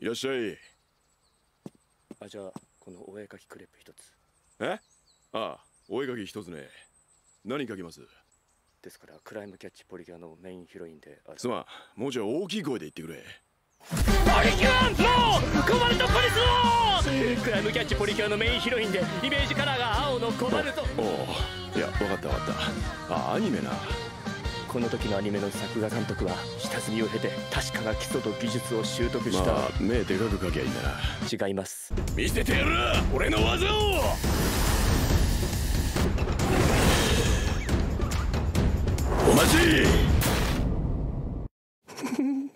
いらっしゃい。あじゃあこのお絵かきクレープ一つ。え？ああお絵かき一つね。何描きます？ですからクライムキャッチポリキュアのメインヒロインである。すまん。もうちょい大きい声で言ってくれ。ポリキュアのコバルトポリスを！クライムキャッチポリキュアのメインヒロインでイメージカラーが青のコバルト。おおいや分かった分かった。あアニメなこの時のアニメの作画監督は下積みを経て確かな基礎と技術を習得した、まあ、目でかくかきゃいいな。違います。見せてやる!俺の技を!お待ち!